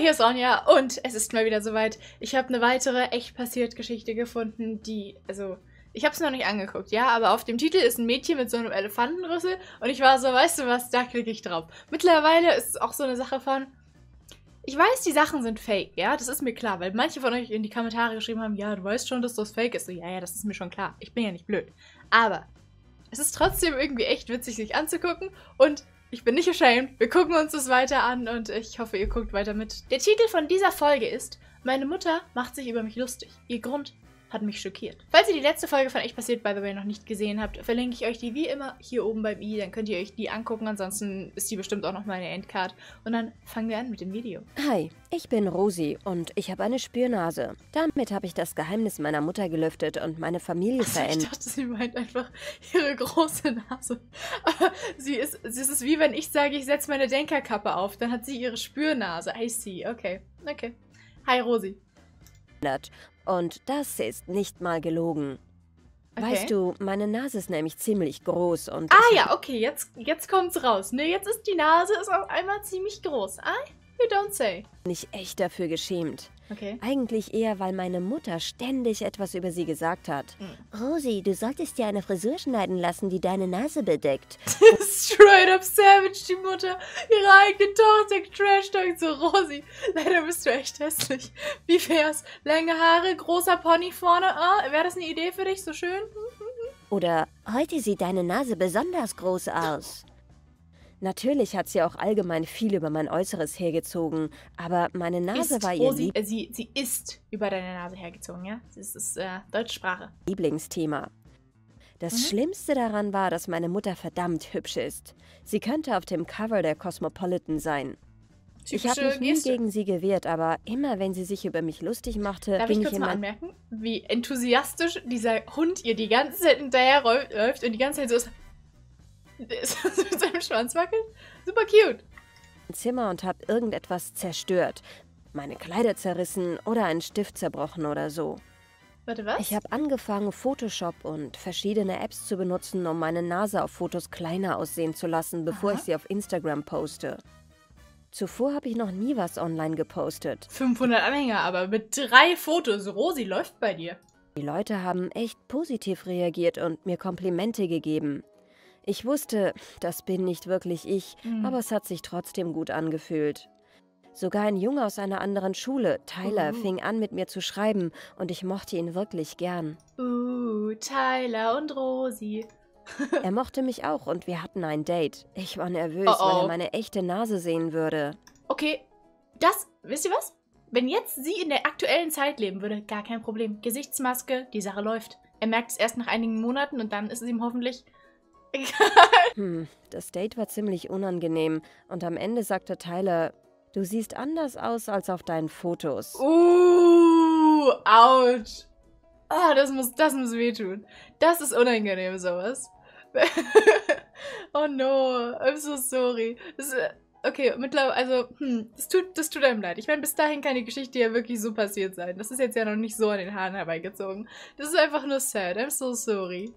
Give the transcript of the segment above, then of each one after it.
hier ist Ronja und es ist mal wieder soweit. Ich habe eine weitere echt passiert Geschichte gefunden, die, also, ich habe es noch nicht angeguckt, ja, aber auf dem Titel ist ein Mädchen mit so einem Elefantenrüssel und ich war so, weißt du was, da klicke ich drauf. Mittlerweile ist es auch so eine Sache von, ich weiß, die Sachen sind fake, ja, das ist mir klar, weil manche von euch in die Kommentare geschrieben haben, ja, du weißt schon, dass das fake ist. So, ja, ja, das ist mir schon klar. Ich bin ja nicht blöd. Aber es ist trotzdem irgendwie echt witzig, sich anzugucken und ich bin nicht ashamed. Wir gucken uns das weiter an und ich hoffe, ihr guckt weiter mit. Der Titel von dieser Folge ist Meine Mutter macht sich über mich lustig. Ihr Grund hat mich schockiert. Falls ihr die letzte Folge von Echt Passiert, by the way, noch nicht gesehen habt, verlinke ich euch die wie immer hier oben beim i. Dann könnt ihr euch die angucken. Ansonsten ist die bestimmt auch noch meine Endcard. Und dann fangen wir an mit dem Video. Hi, ich bin Rosi und ich habe eine Spürnase. Damit habe ich das Geheimnis meiner Mutter gelüftet und meine Familie also, verändert. Ich dachte, sie meint einfach ihre große Nase. Aber sie ist, sie ist wie wenn ich sage, ich setze meine Denkerkappe auf. Dann hat sie ihre Spürnase. I see. Okay. Okay. Hi, Rosi. Und das ist nicht mal gelogen. Okay. Weißt du, meine Nase ist nämlich ziemlich groß und. Ah ja, okay, jetzt, jetzt kommt's raus. Ne, jetzt ist die Nase ist auf einmal ziemlich groß. Ah, don't say. mich echt dafür geschämt. Okay. Eigentlich eher, weil meine Mutter ständig etwas über sie gesagt hat. Hm. Rosi, du solltest dir eine Frisur schneiden lassen, die deine Nase bedeckt. Straight up savage, die Mutter. Ihre eigene Tochter trash talkt so Rosi. Leider bist du echt hässlich. Wie wär's? Lange Haare, großer Pony vorne. Ah, wäre das eine Idee für dich? So schön? Oder heute sieht deine Nase besonders groß aus. Natürlich hat sie auch allgemein viel über mein Äußeres hergezogen, aber meine Nase Ist war ihr Rosi, äh, sie, sie ist über deine Nase hergezogen, ja? Das ist äh, deutsche Sprache. Lieblingsthema. Das Mhm. Schlimmste daran war, dass meine Mutter verdammt hübsch ist. Sie könnte auf dem Cover der Cosmopolitan sein. Ich habe Typische mich nie Geste. gegen sie gewehrt, aber immer wenn sie sich über mich lustig machte, Darf bin ich ich kurz in mal anmerken, wie enthusiastisch dieser Hund ihr die ganze Zeit hinterher räu- läuft und die ganze Zeit so ist, ist mit seinem Schwanz wackelt? Super cute. Zimmer und habe irgendetwas zerstört. Meine Kleider zerrissen oder einen Stift zerbrochen oder so. Warte, was? Ich habe angefangen, Photoshop und verschiedene Apps zu benutzen, um meine Nase auf Fotos kleiner aussehen zu lassen, bevor Aha. ich sie auf Instagram poste. Zuvor habe ich noch nie was online gepostet. 500 Anhänger, aber mit drei Fotos. Rosi läuft bei dir. Die Leute haben echt positiv reagiert und mir Komplimente gegeben. Ich wusste, das bin nicht wirklich ich, Mhm. aber es hat sich trotzdem gut angefühlt. Sogar ein Junge aus einer anderen Schule, Tyler, Uh. fing an mit mir zu schreiben und ich mochte ihn wirklich gern. Uh, Tyler und Rosi. Er mochte mich auch und wir hatten ein Date. Ich war nervös, Oh, weil oh. er meine echte Nase sehen würde. Okay, das, wisst ihr was? Wenn jetzt sie in der aktuellen Zeit leben würde, gar kein Problem. Gesichtsmaske, die Sache läuft. Er merkt es erst nach einigen Monaten und dann ist es ihm hoffentlich. Hm, das Date war ziemlich unangenehm und am Ende sagte Tyler, du siehst anders aus als auf deinen Fotos. Uh, ouch. Ah, das muss, das muss wehtun. Das ist unangenehm, sowas. oh no, I'm so sorry. Das, äh, okay, mittlerweile, also, hm, das tut, das tut einem leid. Ich meine, bis dahin kann die Geschichte ja wirklich so passiert sein. Das ist jetzt ja noch nicht so an den Haaren herbeigezogen. Das ist einfach nur sad. I'm so sorry.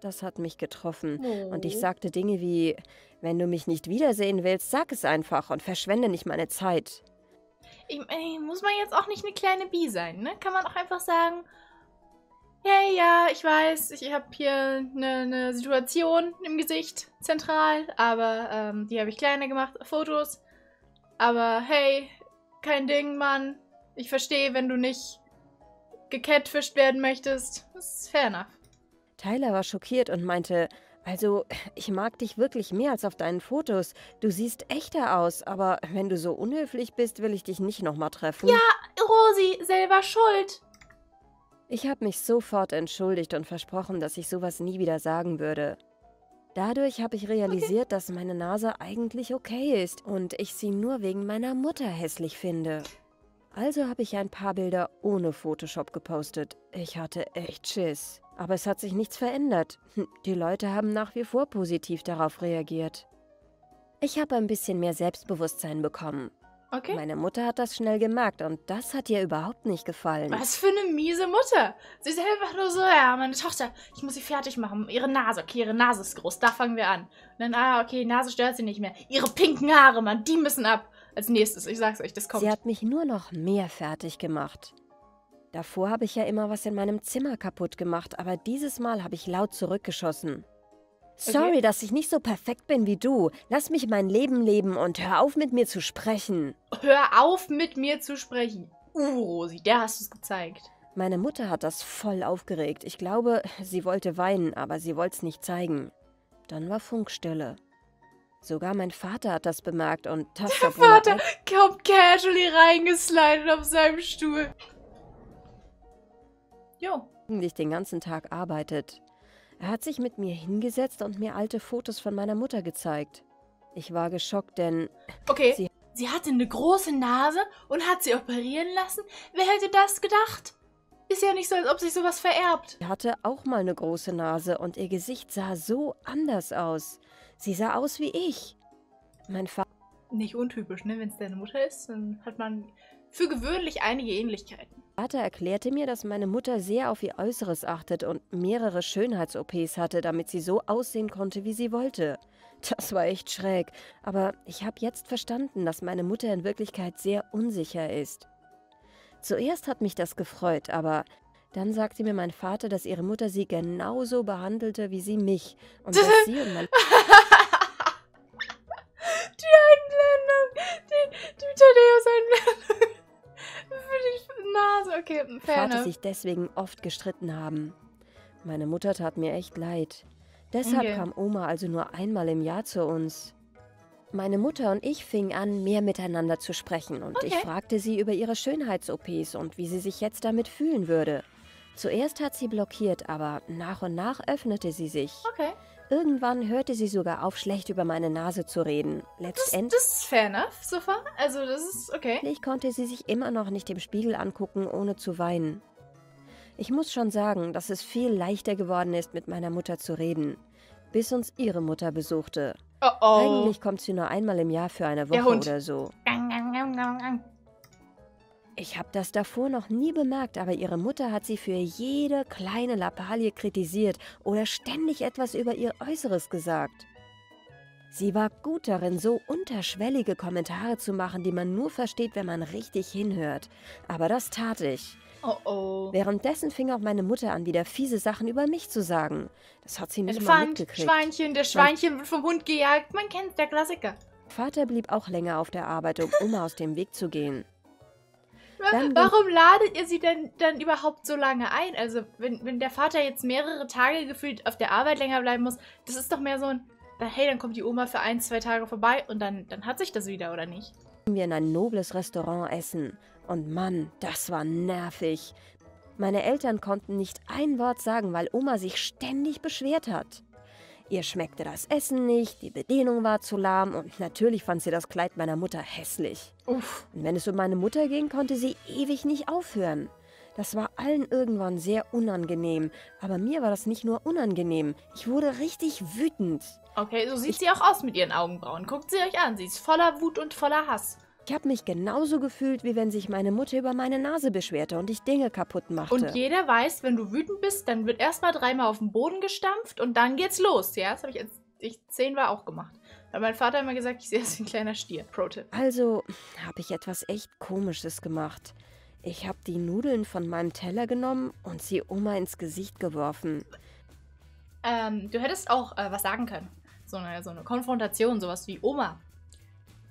Das hat mich getroffen. Oh. Und ich sagte Dinge wie, wenn du mich nicht wiedersehen willst, sag es einfach und verschwende nicht meine Zeit. Ich, ey, muss man jetzt auch nicht eine kleine Bi sein, ne? Kann man auch einfach sagen, hey, ja, ich weiß, ich habe hier eine, eine Situation im Gesicht zentral, aber ähm, die habe ich kleiner gemacht, Fotos. Aber hey, kein Ding, Mann. Ich verstehe, wenn du nicht gecatfischt werden möchtest. Das ist fair enough. Tyler war schockiert und meinte, also, ich mag dich wirklich mehr als auf deinen Fotos. Du siehst echter aus, aber wenn du so unhöflich bist, will ich dich nicht nochmal treffen. Ja. Rosi, selber schuld. Ich habe mich sofort entschuldigt und versprochen, dass ich sowas nie wieder sagen würde. Dadurch habe ich realisiert, dass meine Nase eigentlich okay ist und ich sie nur wegen meiner Mutter hässlich finde. Also habe ich ein paar Bilder ohne Photoshop gepostet. Ich hatte echt Schiss. Aber es hat sich nichts verändert. Hm, Die Leute haben nach wie vor positiv darauf reagiert. Ich habe ein bisschen mehr Selbstbewusstsein bekommen. Okay. Meine Mutter hat das schnell gemerkt und das hat ihr überhaupt nicht gefallen. Was für eine miese Mutter. Sie ist einfach nur so, ja, meine Tochter, ich muss sie fertig machen. Ihre Nase, okay, ihre Nase ist groß, da fangen wir an. Und dann, ah, okay, Nase stört sie nicht mehr. Ihre pinken Haare, Mann, die müssen ab. Als nächstes. Ich sag's euch, das kommt. Sie hat mich nur noch mehr fertig gemacht. Davor habe ich ja immer was in meinem Zimmer kaputt gemacht, aber dieses Mal habe ich laut zurückgeschossen. Sorry, Okay. dass ich nicht so perfekt bin wie du. Lass mich mein Leben leben und hör auf mit mir zu sprechen. Hör auf, mit mir zu sprechen. Uh, Rosi, der hast du's gezeigt. Meine Mutter hat das voll aufgeregt. Ich glaube, sie wollte weinen, aber sie wollte es nicht zeigen. Dann war Funkstille. Sogar mein Vater hat das bemerkt und das, obwohl er Vater kommt casually reingeslidet auf seinem Stuhl. Jo. eigentlich den ganzen Tag arbeitet. Er hat sich mit mir hingesetzt und mir alte Fotos von meiner Mutter gezeigt. Ich war geschockt, denn Okay. Sie- Sie, hatte eine große Nase und hat sie operieren lassen. Wer hätte das gedacht? Ist ja nicht so, als ob sich sowas vererbt. sie hatte auch mal eine große Nase und ihr Gesicht sah so anders aus. Sie sah aus wie ich. Mein Vater Nicht untypisch, ne? Wenn es deine Mutter ist, dann hat man für gewöhnlich einige Ähnlichkeiten. Vater erklärte mir, dass meine Mutter sehr auf ihr Äußeres achtet und mehrere Schönheits-OPs hatte, damit sie so aussehen konnte, wie sie wollte. Das war echt schräg, aber ich habe jetzt verstanden, dass meine Mutter in Wirklichkeit sehr unsicher ist. Zuerst hat mich das gefreut, aber dann sagte mir mein Vater, dass ihre Mutter sie genauso behandelte wie sie mich und dass sie und mein Okay, fair Vater sich deswegen oft gestritten haben. Meine Mutter tat mir echt leid. Deshalb Okay. kam Oma also nur einmal im Jahr zu uns. Meine Mutter und ich fingen an, mehr miteinander zu sprechen und ich Okay. fragte sie über ihre Schönheits-OPs und wie sie sich jetzt damit fühlen würde. Zuerst hat sie blockiert, aber nach und nach öffnete sie sich. Okay. Irgendwann hörte sie sogar auf, schlecht über meine Nase zu reden. Das, Letztendlich das ist fair enough, so far. Also, das ist okay. konnte sie sich immer noch nicht im Spiegel angucken, ohne zu weinen. Ich muss schon sagen, dass es viel leichter geworden ist, mit meiner Mutter zu reden, bis uns ihre Mutter besuchte. Oh oh. Eigentlich kommt sie nur einmal im Jahr für eine Woche oder so. Ich habe das davor noch nie bemerkt, aber ihre Mutter hat sie für jede kleine Lappalie kritisiert oder ständig etwas über ihr Äußeres gesagt. Sie war gut darin, so unterschwellige Kommentare zu machen, die man nur versteht, wenn man richtig hinhört. Aber das tat ich. Oh oh. Währenddessen fing auch meine Mutter an, wieder fiese Sachen über mich zu sagen. Das hat sie nicht mal Elefant, mitgekriegt. Schweinchen, der Schweinchen wird vom Hund gejagt. Man kennt der Klassiker. Vater blieb auch länger auf der Arbeit, um Oma aus dem Weg zu gehen. Dann- Warum ladet ihr sie denn dann überhaupt so lange ein? Also, wenn, wenn der Vater jetzt mehrere Tage gefühlt auf der Arbeit länger bleiben muss, das ist doch mehr so ein, hey, dann kommt die Oma für ein, zwei Tage vorbei und dann, dann hat sich das wieder, oder nicht? wir in ein nobles Restaurant essen. Und Mann, das war nervig. Meine Eltern konnten nicht ein Wort sagen, weil Oma sich ständig beschwert hat. Ihr schmeckte das Essen nicht, die Bedienung war zu lahm und natürlich fand sie das Kleid meiner Mutter hässlich. Uff. Und wenn es um meine Mutter ging, konnte sie ewig nicht aufhören. Das war allen irgendwann sehr unangenehm, aber mir war das nicht nur unangenehm, ich wurde richtig wütend. Okay, so sieht sie auch aus mit ihren Augenbrauen. Guckt sie euch an, sie ist voller Wut und voller Hass. Ich habe mich genauso gefühlt, wie wenn sich meine Mutter über meine Nase beschwerte und ich Dinge kaputt machte. Und jeder weiß, wenn du wütend bist, dann wird erstmal dreimal auf den Boden gestampft und dann geht's los. Ja, das habe ich, als ich zehn war, auch gemacht. Weil mein Vater immer gesagt, ich sehe aus wie ein kleiner Stier. Pro-Tipp. Also habe ich etwas echt Komisches gemacht. Ich habe die Nudeln von meinem Teller genommen und sie Oma ins Gesicht geworfen. Ähm, du hättest auch äh, was sagen können. So eine, so eine Konfrontation, sowas wie Oma.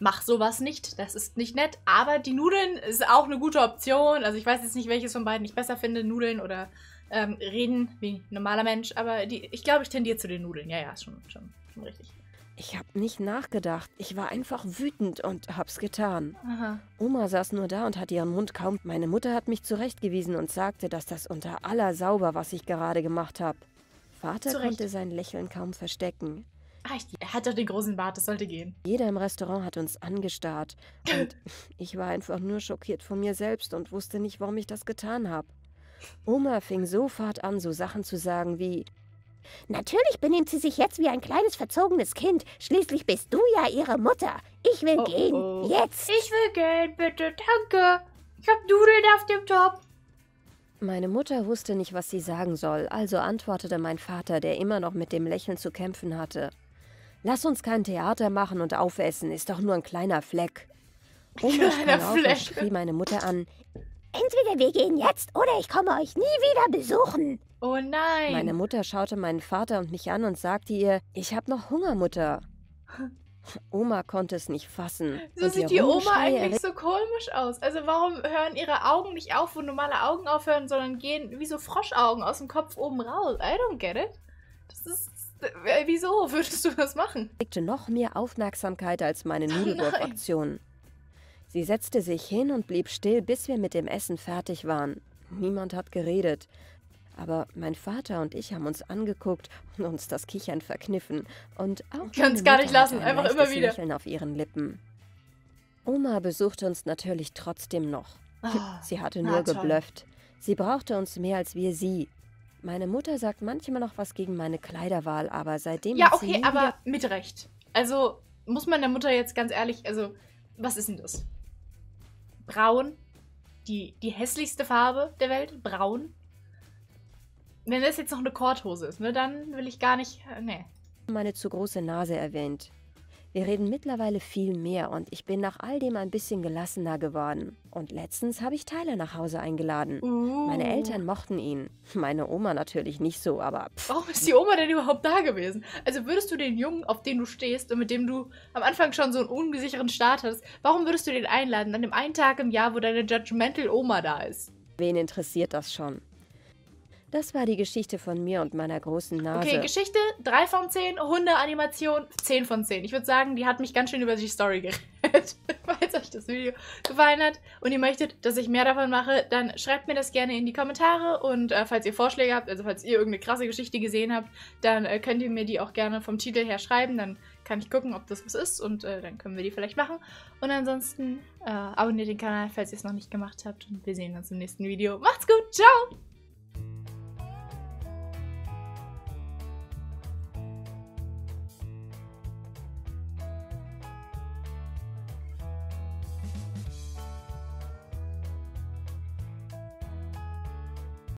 Mach sowas nicht, das ist nicht nett. Aber die Nudeln ist auch eine gute Option. Also ich weiß jetzt nicht, welches von beiden ich besser finde, Nudeln oder ähm, reden wie ein normaler Mensch. Aber die, ich glaube, ich tendiere zu den Nudeln. Ja, ja, ist schon, schon, schon richtig. Ich habe nicht nachgedacht. Ich war einfach wütend und hab's getan. Aha. Oma saß nur da und hat ihren Mund kaum. Meine Mutter hat mich zurechtgewiesen und sagte, dass das unter aller sauber, was ich gerade gemacht habe. Vater Zurecht. konnte sein Lächeln kaum verstecken. Ah, ich, er hat doch den großen Bart, das sollte gehen. Jeder im Restaurant hat uns angestarrt. Und ich war einfach nur schockiert von mir selbst und wusste nicht, warum ich das getan habe. Oma fing sofort an, so Sachen zu sagen wie: Natürlich benimmt sie sich jetzt wie ein kleines verzogenes Kind. Schließlich bist du ja ihre Mutter. Ich will Oh, gehen. oh. Jetzt. Ich will Geld, bitte, danke. Ich hab Nudeln auf dem Top. Meine Mutter wusste nicht, was sie sagen soll, also antwortete mein Vater, der immer noch mit dem Lächeln zu kämpfen hatte. Lass uns kein Theater machen und aufessen, ist doch nur ein kleiner Fleck. Oma sprang Kleiner Fleck. schrie meine Mutter an. Entweder wir gehen jetzt oder ich komme euch nie wieder besuchen. Oh nein. Meine Mutter schaute meinen Vater und mich an und sagte ihr, ich hab noch Hunger, Mutter. Oma konnte es nicht fassen. so sieht die Oma eigentlich so komisch aus. Also warum hören ihre Augen nicht auf, wo normale Augen aufhören, sondern gehen wie so Froschaugen aus dem Kopf oben raus? I don't get it. Das ist... äh, Wieso würdest du das machen? erregte noch mehr Aufmerksamkeit als meine Oh Nudelwurfaktion. Sie setzte sich hin und blieb still, bis wir mit dem Essen fertig waren. Niemand hat geredet. Aber mein Vater und ich haben uns angeguckt und uns das Kichern verkniffen. Und auch Kann's meine gar nicht lassen, ein einfach immer wieder. Lächeln auf ihren Lippen. Oma besuchte uns natürlich trotzdem noch. Ah, Sie hatte nur toll. geblufft. Sie brauchte uns mehr als wir sie. Meine Mutter sagt manchmal noch was gegen meine Kleiderwahl, aber seitdem Ja, okay, aber mit Recht. Also muss man der Mutter jetzt ganz ehrlich, also was ist denn das? Braun? Die, die hässlichste Farbe der Welt? Braun? Wenn das jetzt noch eine Korthose ist, ne, dann will ich gar nicht. äh, Nee. meine zu große Nase erwähnt. Wir reden mittlerweile viel mehr und ich bin nach all dem ein bisschen gelassener geworden. Und letztens habe ich Tyler nach Hause eingeladen. Uh. Meine Eltern mochten ihn. Meine Oma natürlich nicht so, aber pff, Warum ist die Oma denn überhaupt da gewesen? Also würdest du den Jungen, auf den du stehst und mit dem du am Anfang schon so einen ungesicheren Start hast, warum würdest du den einladen an dem einen Tag im Jahr, wo deine Judgmental Oma da ist? wen interessiert das schon? Das war die Geschichte von mir und meiner großen Nase. Okay, Geschichte 3 von 10, Hundeanimation 10 von 10. Ich würde sagen, die hat mich ganz schön über die Story gerettet. Falls euch das Video gefallen hat und ihr möchtet, dass ich mehr davon mache, dann schreibt mir das gerne in die Kommentare und äh, falls ihr Vorschläge habt, also falls ihr irgendeine krasse Geschichte gesehen habt, dann äh, könnt ihr mir die auch gerne vom Titel her schreiben, dann kann ich gucken, ob das was ist und äh, dann können wir die vielleicht machen. Und ansonsten äh, abonniert den Kanal, falls ihr es noch nicht gemacht habt und wir sehen uns im nächsten Video. Macht's gut, ciao!